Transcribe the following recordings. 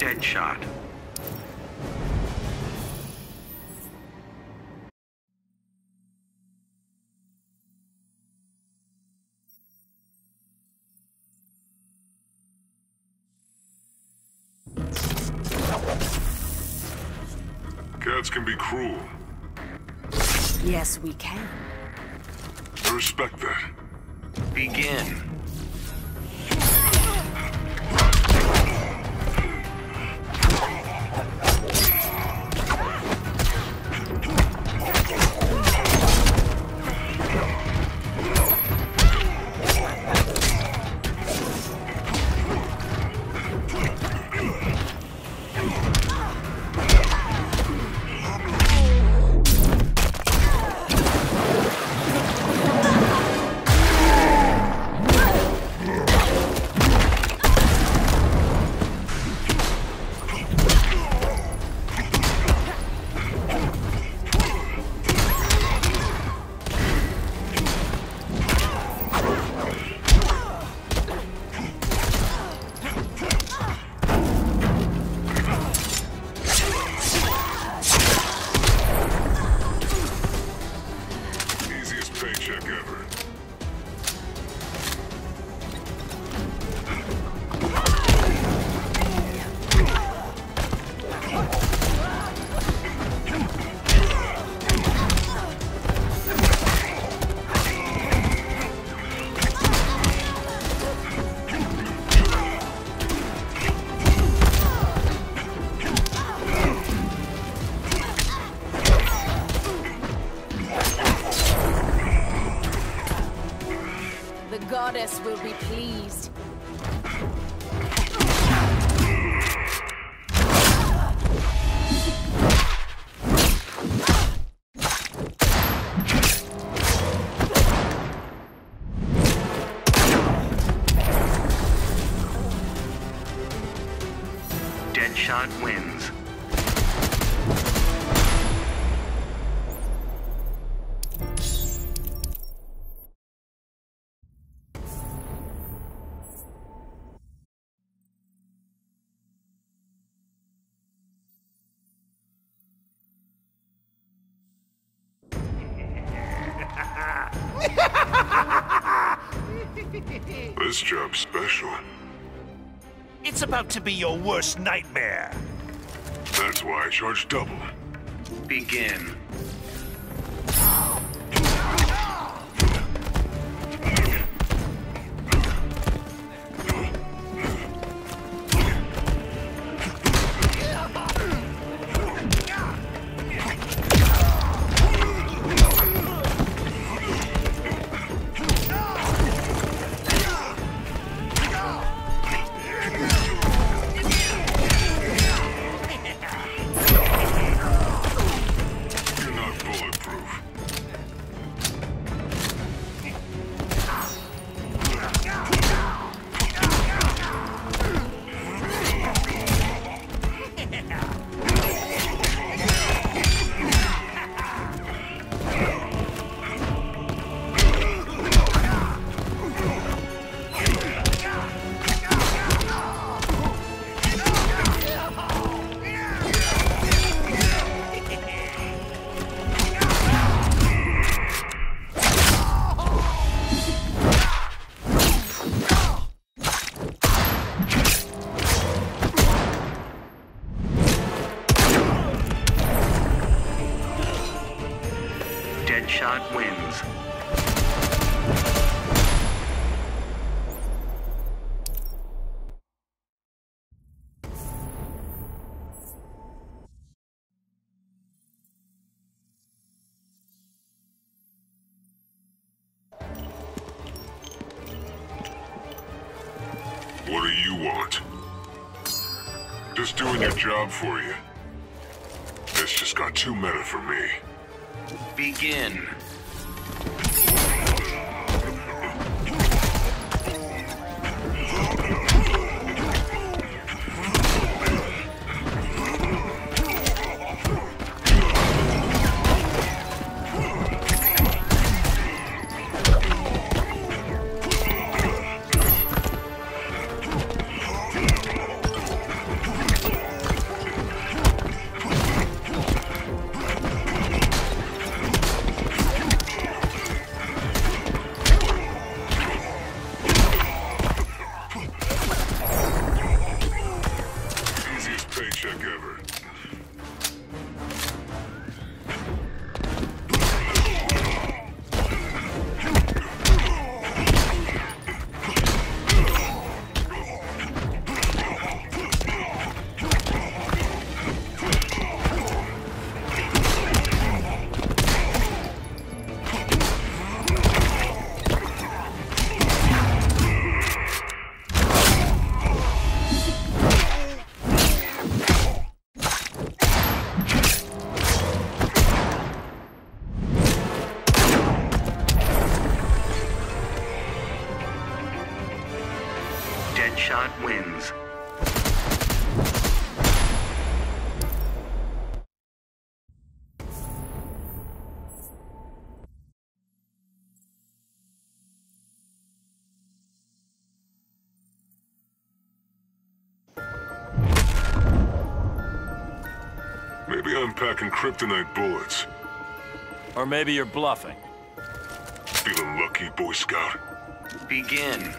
Deadshot. Cats can be cruel. Yes, we can. I respect that. Begin. Will be pleased. This job's special. It's about to be your worst nightmare. That's why I charge double. Begin. Deadshot wins. What do you want? Just doing your job for you. This just got too meta for me. Begin. Paycheck ever. Deadshot wins. Maybe I'm packing kryptonite bullets. Or maybe you're bluffing. Feeling lucky, Boy Scout? Begin.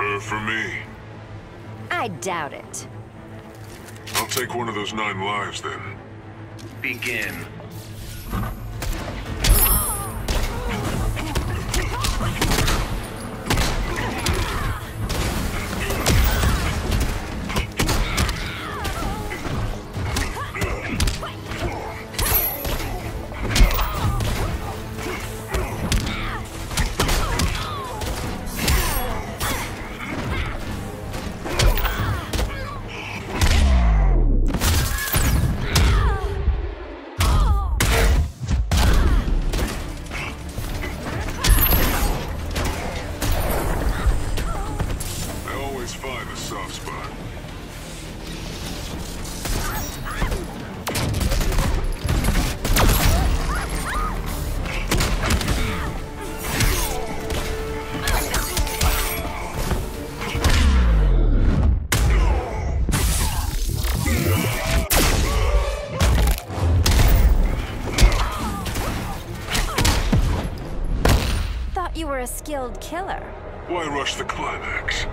Gonna for me? I doubt it. I'll take one of those nine lives then. Begin. killer. Why rush the climax?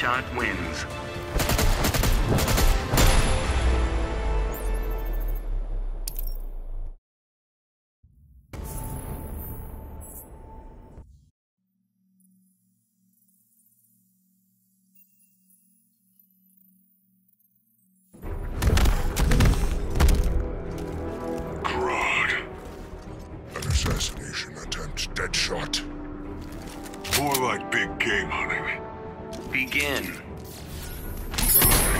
Deadshot wins. Keep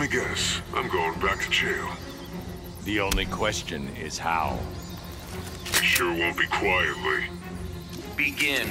me guess. I'm going back to jail. The only question is how. It sure won't be quietly. Begin.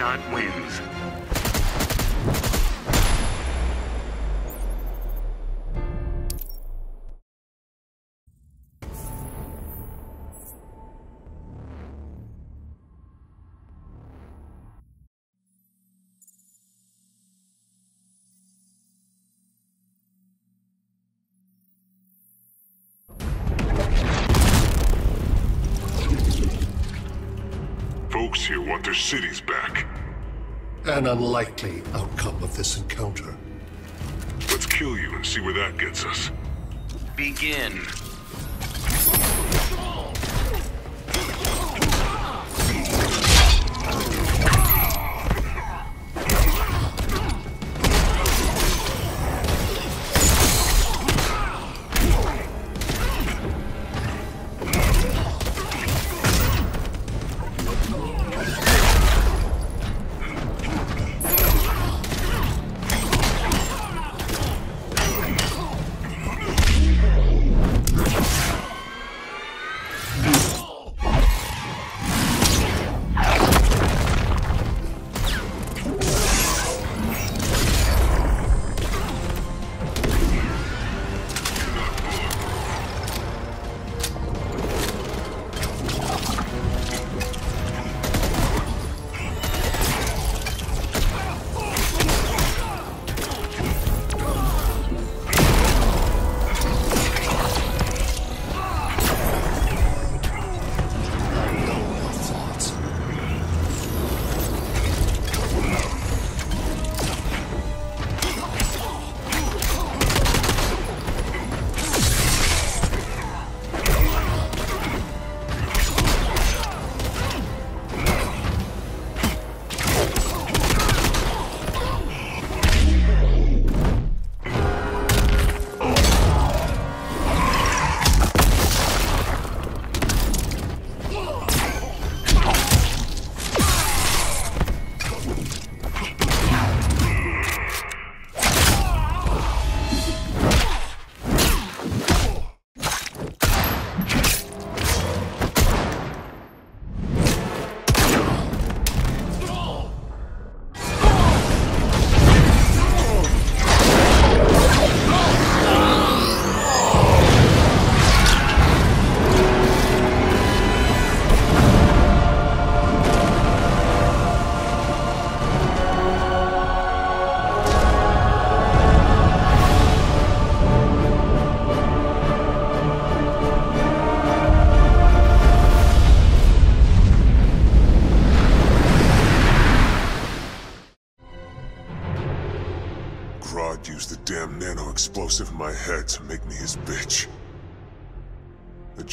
Deadshot wins. Folks here want their cities back. An unlikely outcome of this encounter. Let's kill you and see where that gets us. Begin.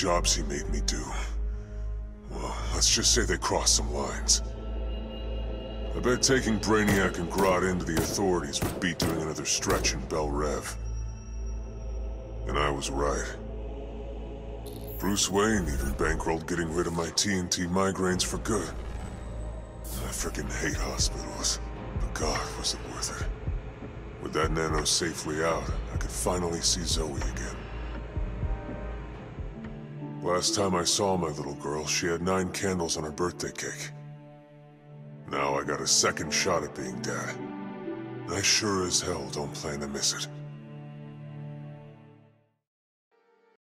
Jobs he made me do. Well, let's just say they crossed some lines. I bet taking Brainiac and Grodd into the authorities would be doing another stretch in Belle Reve. And I was right. Bruce Wayne even bankrolled getting rid of my TNT migraines for good. I frickin' hate hospitals, but God, was it worth it. With that nano safely out, I could finally see Zoe again. Last time I saw my little girl, she had nine candles on her birthday cake. Now I got a second shot at being dad. And I sure as hell don't plan to miss it.